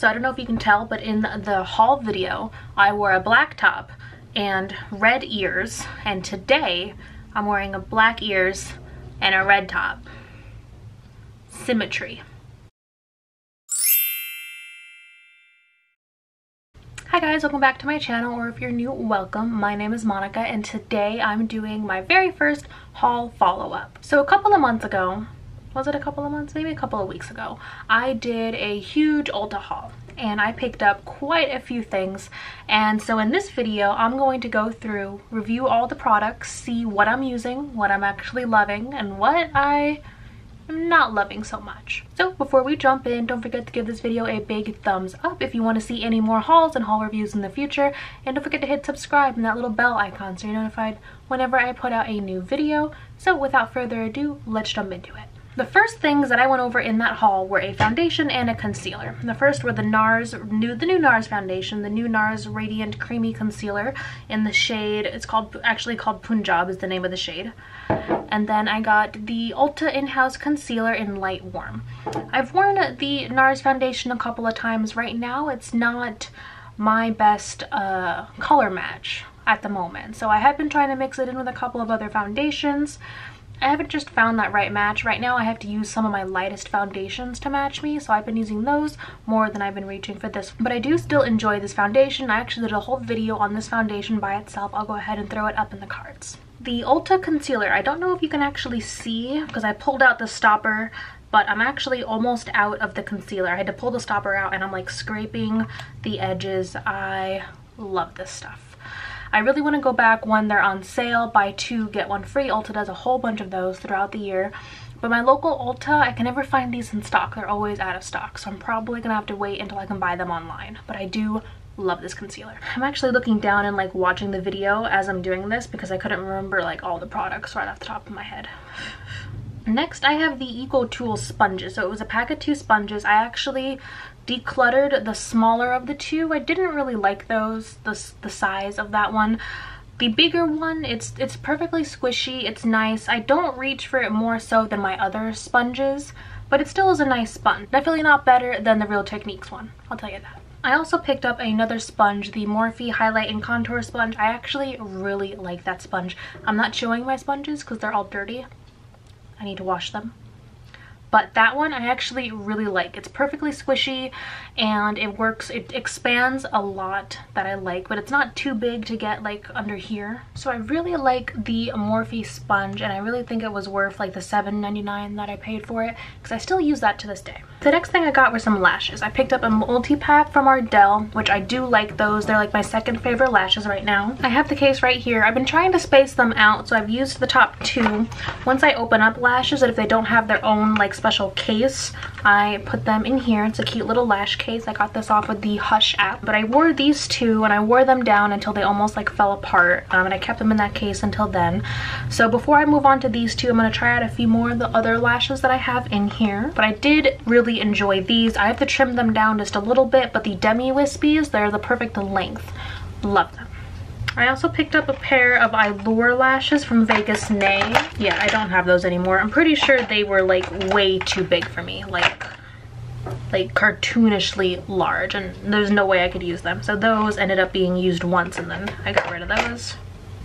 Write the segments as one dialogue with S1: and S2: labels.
S1: So I don't know if you can tell, but in the haul video, I wore a black top and red ears. And today, I'm wearing a black ears and a red top. Symmetry. Hi guys, welcome back to my channel, or if you're new, welcome. My name is Monica, and today I'm doing my very first haul follow-up. So a couple of months ago, was it a couple of months? Maybe a couple of weeks ago, I did a huge Ulta haul and I picked up quite a few things. And so in this video, I'm going to go through, review all the products, see what I'm using, what I'm actually loving, and what I I'm not loving so much. So before we jump in, don't forget to give this video a big thumbs up if you want to see any more hauls and haul reviews in the future. And don't forget to hit subscribe and that little bell icon so you're notified whenever I put out a new video. So without further ado, let's jump into it. The first things that I went over in that haul were a foundation and a concealer. The first were the NARS, new, the new NARS foundation, the new NARS Radiant Creamy Concealer in the shade, it's called, actually called Punjab is the name of the shade. And then I got the Ulta In-House Concealer in Light Warm. I've worn the NARS foundation a couple of times. Right now it's not my best uh, color match at the moment. So I have been trying to mix it in with a couple of other foundations. I haven't just found that right match. Right now I have to use some of my lightest foundations to match me, so I've been using those more than I've been reaching for this. But I do still enjoy this foundation. I actually did a whole video on this foundation by itself. I'll go ahead and throw it up in the cards. The Ulta Concealer, I don't know if you can actually see because I pulled out the stopper but I'm actually almost out of the concealer. I had to pull the stopper out and I'm like scraping the edges. I love this stuff. I really want to go back when they're on sale, buy two, get one free. Ulta does a whole bunch of those throughout the year. But my local Ulta, I can never find these in stock. They're always out of stock. So I'm probably going to have to wait until I can buy them online. But I do love this concealer. I'm actually looking down and like watching the video as I'm doing this because I couldn't remember like all the products right off the top of my head. Next, I have the EcoTool sponges. So it was a pack of two sponges. I actually decluttered the smaller of the two. I didn't really like those, the, the size of that one. The bigger one, it's it's perfectly squishy, it's nice. I don't reach for it more so than my other sponges, but it still is a nice sponge. Definitely not better than the Real Techniques one, I'll tell you that. I also picked up another sponge, the Morphe Highlight and Contour Sponge. I actually really like that sponge. I'm not showing my sponges because they're all dirty. I need to wash them but that one I actually really like. It's perfectly squishy and it works, it expands a lot that I like, but it's not too big to get like under here. So I really like the Morphe sponge and I really think it was worth like the $7.99 that I paid for it because I still use that to this day. The next thing I got were some lashes. I picked up a multi-pack from Ardell, which I do like those. They're like my second favorite lashes right now. I have the case right here. I've been trying to space them out, so I've used the top two. Once I open up lashes, and if they don't have their own like special case, I put them in here. It's a cute little lash case. I got this off of the Hush app. But I wore these two and I wore them down until they almost like fell apart. Um, and I kept them in that case until then. So before I move on to these two, I'm going to try out a few more of the other lashes that I have in here. But I did really enjoy these. I have to trim them down just a little bit, but the Demi Wispies, they're the perfect length. Love them. I also picked up a pair of Allure lashes from Vegas Nay. Yeah, I don't have those anymore. I'm pretty sure they were like way too big for me. Like, like cartoonishly large and there's no way I could use them. So those ended up being used once and then I got rid of those.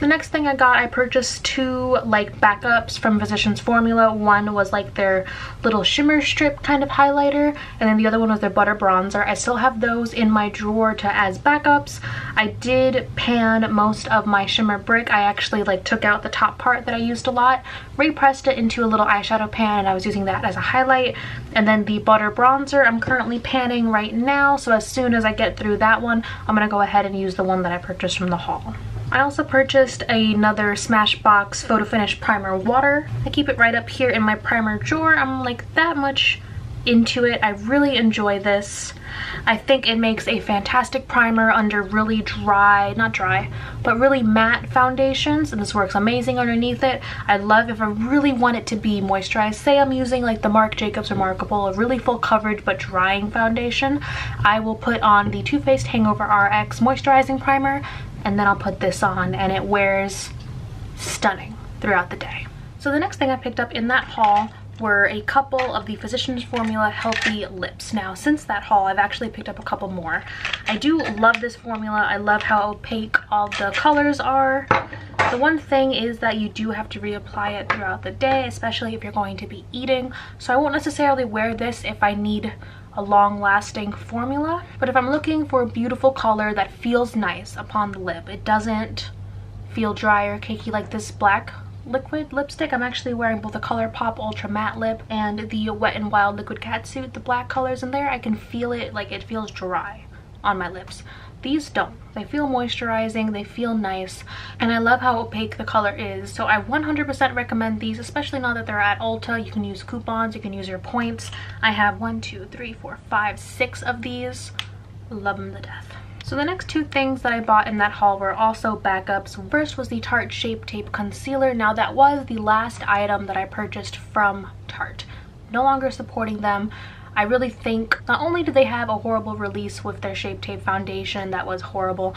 S1: The next thing I got, I purchased two like backups from Physicians Formula. One was like their little shimmer strip kind of highlighter and then the other one was their butter bronzer. I still have those in my drawer to as backups. I did pan most of my shimmer brick. I actually like took out the top part that I used a lot, repressed it into a little eyeshadow pan and I was using that as a highlight. And then the butter bronzer I'm currently panning right now so as soon as I get through that one I'm to go ahead and use the one that I purchased from the haul. I also purchased another Smashbox Photo Finish Primer Water. I keep it right up here in my primer drawer. I'm like that much into it. I really enjoy this. I think it makes a fantastic primer under really dry, not dry, but really matte foundations and this works amazing underneath it. I love if I really want it to be moisturized. Say I'm using like the Marc Jacobs Remarkable, a really full coverage but drying foundation. I will put on the Too Faced Hangover RX Moisturizing Primer and then I'll put this on and it wears stunning throughout the day. So the next thing I picked up in that haul were a couple of the Physicians Formula Healthy Lips. Now, since that haul, I've actually picked up a couple more. I do love this formula. I love how opaque all the colors are. The one thing is that you do have to reapply it throughout the day, especially if you're going to be eating. So I won't necessarily wear this if I need a long-lasting formula. But if I'm looking for a beautiful color that feels nice upon the lip, it doesn't feel dry or cakey like this black liquid lipstick. I'm actually wearing both the ColourPop Ultra Matte Lip and the Wet n Wild Liquid Catsuit, the black colors in there. I can feel it like it feels dry on my lips. These don't. They feel moisturizing, they feel nice, and I love how opaque the color is. So I 100% recommend these, especially now that they're at Ulta. You can use coupons, you can use your points. I have one, two, three, four, five, six of these. Love them to death. So the next two things that I bought in that haul were also backups. First was the Tarte Shape Tape Concealer. Now that was the last item that I purchased from Tarte. No longer supporting them. I really think not only did they have a horrible release with their Shape Tape foundation that was horrible,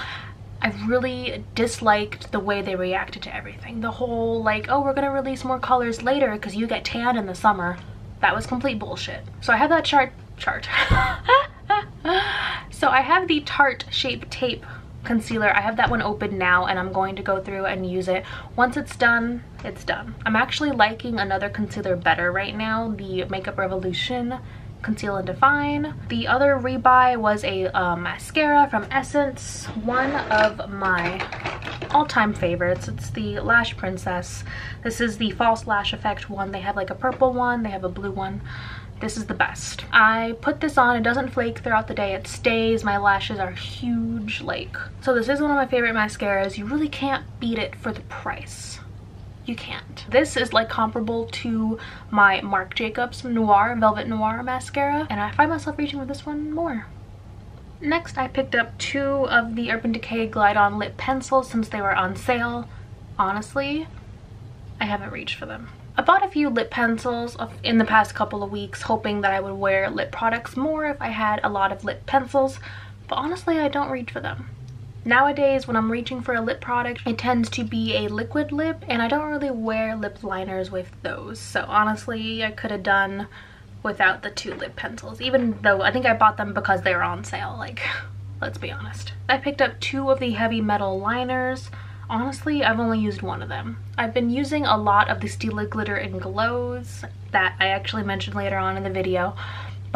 S1: I really disliked the way they reacted to everything. The whole like, oh, we're gonna release more colors later because you get tan in the summer. That was complete bullshit. So I have that chart, chart. so I have the Tarte Shape Tape concealer. I have that one open now and I'm going to go through and use it. Once it's done, it's done. I'm actually liking another concealer better right now, the Makeup Revolution Conceal and Define. The other rebuy was a uh, mascara from Essence, one of my all-time favorites. It's the Lash Princess. This is the False Lash Effect one. They have like a purple one, they have a blue one this is the best. I put this on, it doesn't flake throughout the day, it stays, my lashes are huge, like. So this is one of my favorite mascaras. You really can't beat it for the price. You can't. This is like comparable to my Marc Jacobs Noir, Velvet Noir mascara, and I find myself reaching for this one more. Next, I picked up two of the Urban Decay Glide On Lip Pencils since they were on sale. Honestly, I haven't reached for them. I bought a few lip pencils in the past couple of weeks hoping that I would wear lip products more if I had a lot of lip pencils, but honestly I don't reach for them. Nowadays when I'm reaching for a lip product it tends to be a liquid lip and I don't really wear lip liners with those so honestly I could have done without the two lip pencils even though I think I bought them because they were on sale like let's be honest. I picked up two of the heavy metal liners honestly I've only used one of them. I've been using a lot of the Stila Glitter and Glows that I actually mentioned later on in the video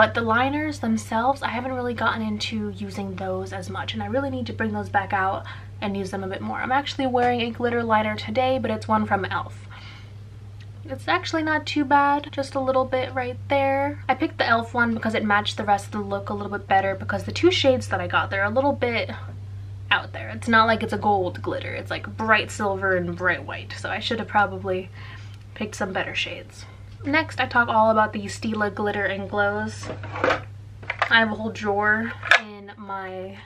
S1: but the liners themselves I haven't really gotten into using those as much and I really need to bring those back out and use them a bit more. I'm actually wearing a glitter liner today but it's one from e.l.f. It's actually not too bad, just a little bit right there. I picked the e.l.f. one because it matched the rest of the look a little bit better because the two shades that I got, they're a little bit out there. It's not like it's a gold glitter. It's like bright silver and bright white. So I should have probably picked some better shades. Next, I talk all about the Stila Glitter and Glows. I have a whole drawer in my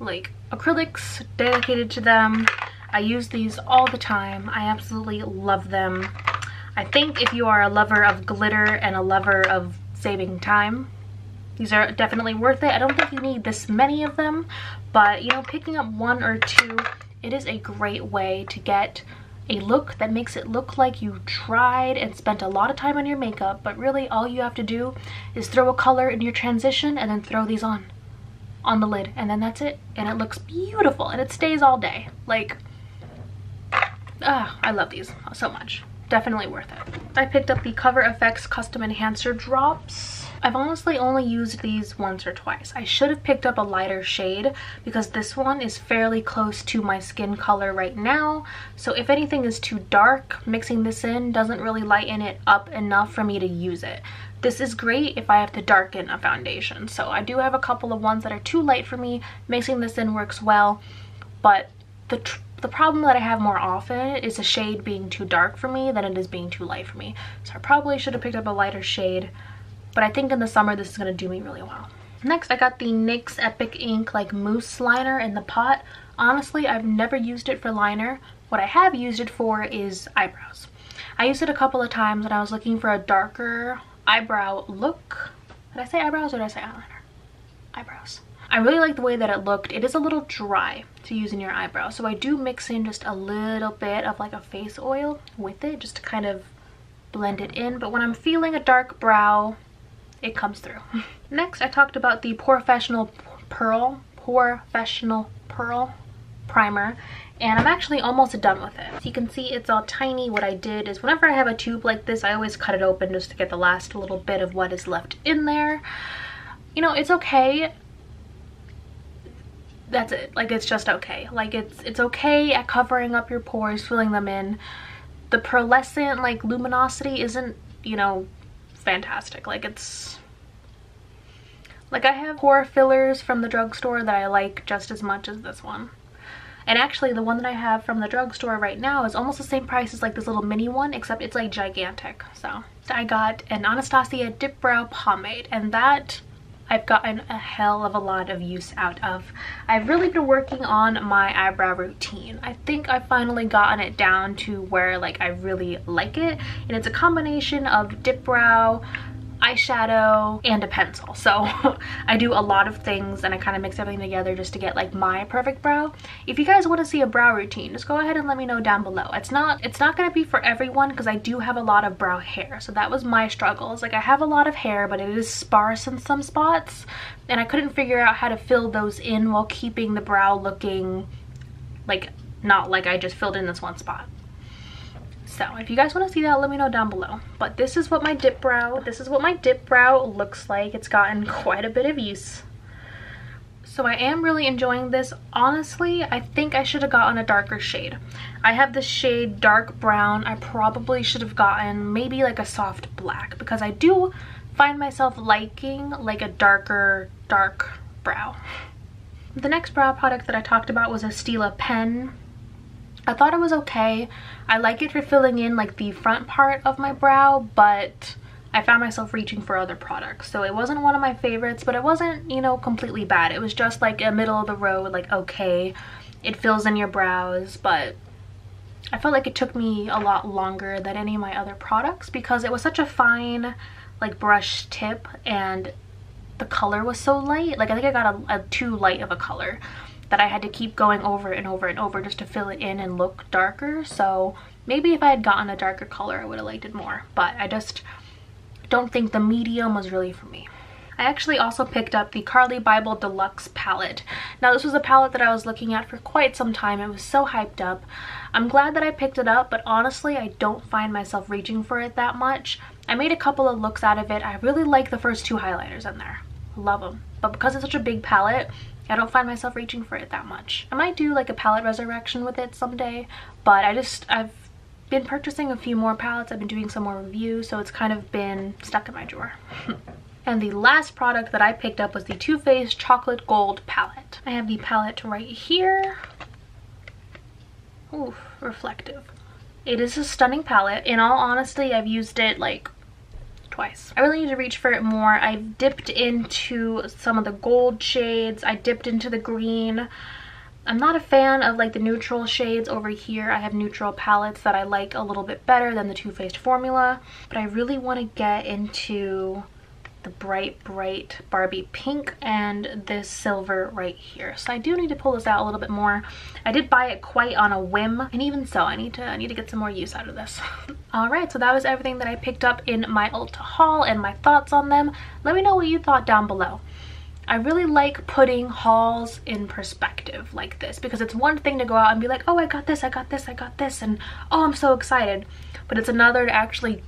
S1: like acrylics dedicated to them. I use these all the time. I absolutely love them. I think if you are a lover of glitter and a lover of saving time, these are definitely worth it. I don't think you need this many of them, but you know, picking up one or two, it is a great way to get a look that makes it look like you tried and spent a lot of time on your makeup, but really all you have to do is throw a color in your transition and then throw these on on the lid and then that's it. And it looks beautiful and it stays all day. Like ah i love these so much. Definitely worth it. I picked up the cover fx custom enhancer drops I've honestly only used these once or twice. I should have picked up a lighter shade because this one is fairly close to my skin color right now. So if anything is too dark, mixing this in doesn't really lighten it up enough for me to use it. This is great if I have to darken a foundation. So I do have a couple of ones that are too light for me. Mixing this in works well, but the the problem that I have more often is a shade being too dark for me than it is being too light for me. So I probably should have picked up a lighter shade but I think in the summer this is going to do me really well. Next, I got the NYX Epic Ink like mousse liner in the pot. Honestly, I've never used it for liner. What I have used it for is eyebrows. I used it a couple of times when I was looking for a darker eyebrow look. Did I say eyebrows or did I say eyeliner? Eyebrows. I really like the way that it looked. It is a little dry to use in your eyebrows. So I do mix in just a little bit of like a face oil with it just to kind of blend it in. But when I'm feeling a dark brow, it comes through. Next, I talked about the Professional Pearl, Professional Pearl primer and I'm actually almost done with it. So you can see it's all tiny. What I did is whenever I have a tube like this, I always cut it open just to get the last little bit of what is left in there. You know, it's okay. That's it. Like, it's just okay. Like, it's, it's okay at covering up your pores, filling them in. The pearlescent, like, luminosity isn't, you know, fantastic. Like, it's... Like, I have pore fillers from the drugstore that I like just as much as this one. And actually the one that I have from the drugstore right now is almost the same price as like this little mini one, except it's like gigantic. So I got an Anastasia Dip Brow Pomade and that I've gotten a hell of a lot of use out of. I've really been working on my eyebrow routine. I think I've finally gotten it down to where like I really like it and it's a combination of dip brow, eyeshadow and a pencil. So I do a lot of things and I kind of mix everything together just to get like my perfect brow. If you guys want to see a brow routine just go ahead and let me know down below. It's not it's not going to be for everyone because I do have a lot of brow hair so that was my struggle it's like I have a lot of hair but it is sparse in some spots and I couldn't figure out how to fill those in while keeping the brow looking like not like I just filled in this one spot so if you guys want to see that, let me know down below. But this is what my dip brow, this is what my dip brow looks like. It's gotten quite a bit of use. So I am really enjoying this. Honestly, I think I should have gotten a darker shade. I have this shade dark brown. I probably should have gotten maybe like a soft black because I do find myself liking like a darker, dark brow. The next brow product that I talked about was a Stila pen I thought it was okay. I like it for filling in like the front part of my brow, but I found myself reaching for other products. So it wasn't one of my favorites, but it wasn't, you know, completely bad. It was just like a middle of the road, like okay. It fills in your brows, but I felt like it took me a lot longer than any of my other products because it was such a fine like brush tip and the color was so light. Like I think I got a, a too light of a color that I had to keep going over and over and over just to fill it in and look darker. So maybe if I had gotten a darker color, I would have liked it more. But I just don't think the medium was really for me. I actually also picked up the Carli Bybel Deluxe palette. Now this was a palette that I was looking at for quite some time. It was so hyped up. I'm glad that I picked it up, but honestly I don't find myself reaching for it that much. I made a couple of looks out of it. I really like the first two highlighters in there. Love them. But because it's such a big palette, I don't find myself reaching for it that much. I might do like a palette resurrection with it someday, but I just, I've been purchasing a few more palettes. I've been doing some more reviews, so it's kind of been stuck in my drawer. and the last product that I picked up was the Too Faced Chocolate Gold palette. I have the palette right here. Ooh, reflective. It is a stunning palette. In all honesty, I've used it like twice. I really need to reach for it more. I've dipped into some of the gold shades. I dipped into the green. I'm not a fan of like the neutral shades over here. I have neutral palettes that I like a little bit better than the Too Faced formula. But I really want to get into the bright, bright Barbie pink and this silver right here. So I do need to pull this out a little bit more. I did buy it quite on a whim, and even so, I need to I need to get some more use out of this. Alright, so that was everything that I picked up in my Ulta haul and my thoughts on them. Let me know what you thought down below. I really like putting hauls in perspective like this because it's one thing to go out and be like, oh, I got this, I got this, I got this, and oh, I'm so excited. But it's another to actually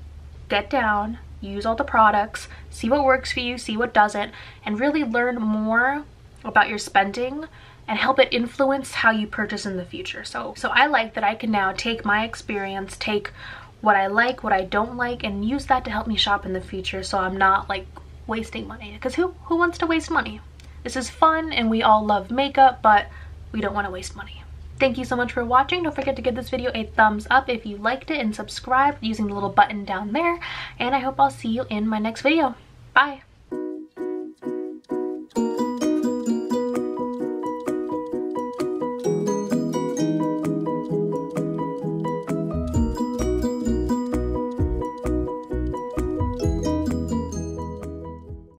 S1: get down, use all the products, see what works for you, see what doesn't, and really learn more about your spending and help it influence how you purchase in the future. So, so I like that I can now take my experience, take what I like, what I don't like, and use that to help me shop in the future so I'm not like wasting money. Because who, who wants to waste money? This is fun and we all love makeup, but we don't want to waste money. Thank you so much for watching. Don't forget to give this video a thumbs up if you liked it and subscribe using the little button down there. And I hope I'll see you in my next video. Bye!